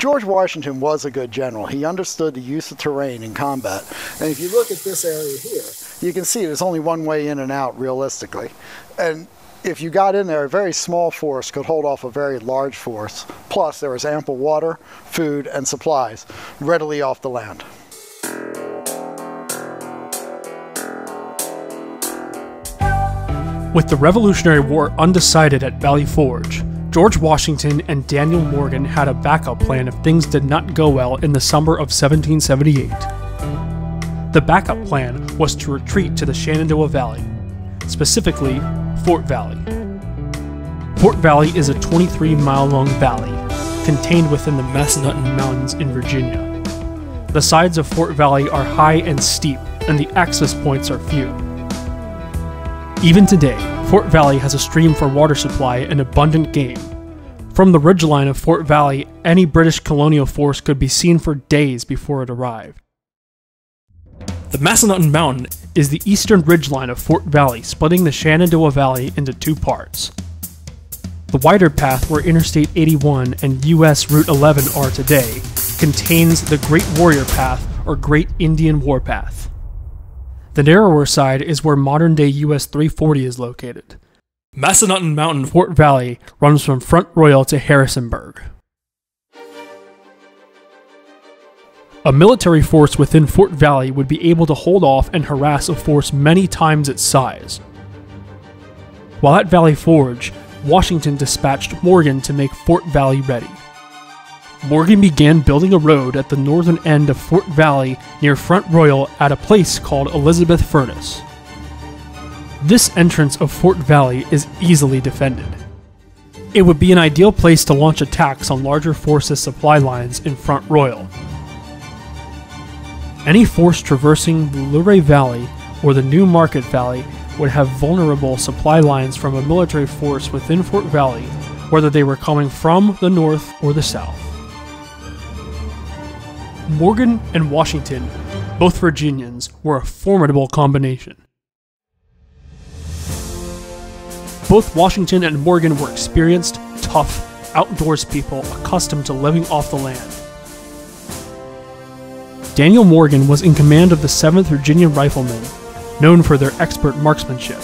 George Washington was a good general. He understood the use of terrain in combat. And if you look at this area here, you can see there's only one way in and out realistically. And if you got in there, a very small force could hold off a very large force. Plus, there was ample water, food, and supplies readily off the land. With the Revolutionary War undecided at Valley Forge, George Washington and Daniel Morgan had a backup plan if things did not go well in the summer of 1778. The backup plan was to retreat to the Shenandoah Valley, specifically Fort Valley. Fort Valley is a 23 mile long valley contained within the Massanutten Mountains in Virginia. The sides of Fort Valley are high and steep, and the access points are few. Even today, Fort Valley has a stream for water supply and abundant game. From the ridgeline of Fort Valley, any British colonial force could be seen for days before it arrived. The Massanutten Mountain is the eastern ridgeline of Fort Valley, splitting the Shenandoah Valley into two parts. The wider path where Interstate 81 and US Route 11 are today contains the Great Warrior Path or Great Indian Warpath. The narrower side is where modern day US 340 is located. Massanutten Mountain Fort Valley runs from Front Royal to Harrisonburg. A military force within Fort Valley would be able to hold off and harass a force many times its size. While at Valley Forge, Washington dispatched Morgan to make Fort Valley ready. Morgan began building a road at the northern end of Fort Valley near Front Royal at a place called Elizabeth Furnace. This entrance of Fort Valley is easily defended. It would be an ideal place to launch attacks on larger forces' supply lines in Front Royal. Any force traversing the Luray Valley or the New Market Valley would have vulnerable supply lines from a military force within Fort Valley, whether they were coming from the north or the south. Morgan and Washington, both Virginians, were a formidable combination. Both Washington and Morgan were experienced, tough, outdoors people accustomed to living off the land. Daniel Morgan was in command of the 7th Virginia Riflemen, known for their expert marksmanship.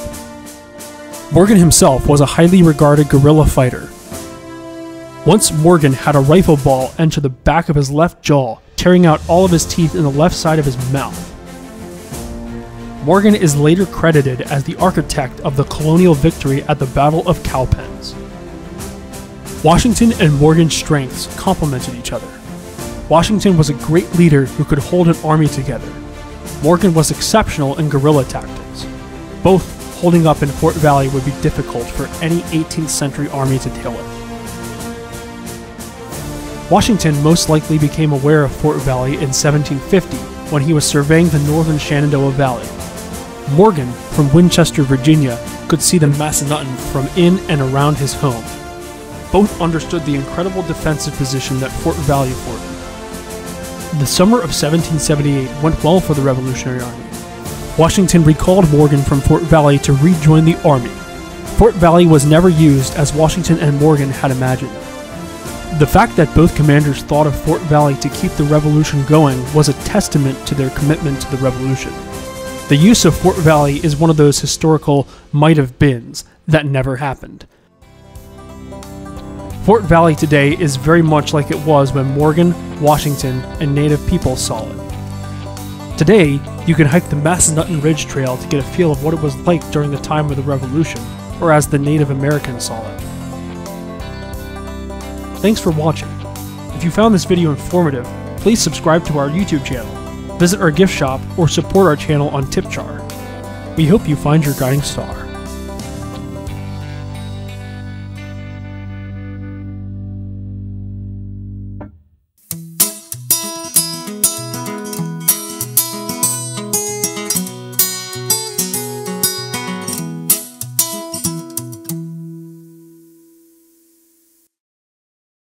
Morgan himself was a highly regarded guerrilla fighter. Once Morgan had a rifle ball enter the back of his left jaw, tearing out all of his teeth in the left side of his mouth. Morgan is later credited as the architect of the colonial victory at the Battle of Cowpens. Washington and Morgan's strengths complemented each other. Washington was a great leader who could hold an army together. Morgan was exceptional in guerrilla tactics. Both holding up in Fort Valley would be difficult for any 18th century army to deal with. Washington most likely became aware of Fort Valley in 1750 when he was surveying the northern Shenandoah Valley. Morgan, from Winchester, Virginia, could see the Massanutten from in and around his home. Both understood the incredible defensive position that Fort Valley afforded. The summer of 1778 went well for the Revolutionary Army. Washington recalled Morgan from Fort Valley to rejoin the army. Fort Valley was never used as Washington and Morgan had imagined. The fact that both commanders thought of Fort Valley to keep the revolution going was a testament to their commitment to the revolution. The use of Fort Valley is one of those historical might have beens that never happened. Fort Valley today is very much like it was when Morgan, Washington, and Native people saw it. Today, you can hike the Massanutten Ridge Trail to get a feel of what it was like during the time of the Revolution, or as the Native Americans saw it. Thanks for watching. If you found this video informative, please subscribe to our YouTube channel, visit our gift shop, or support our channel on TipJar. We hope you find your guiding star.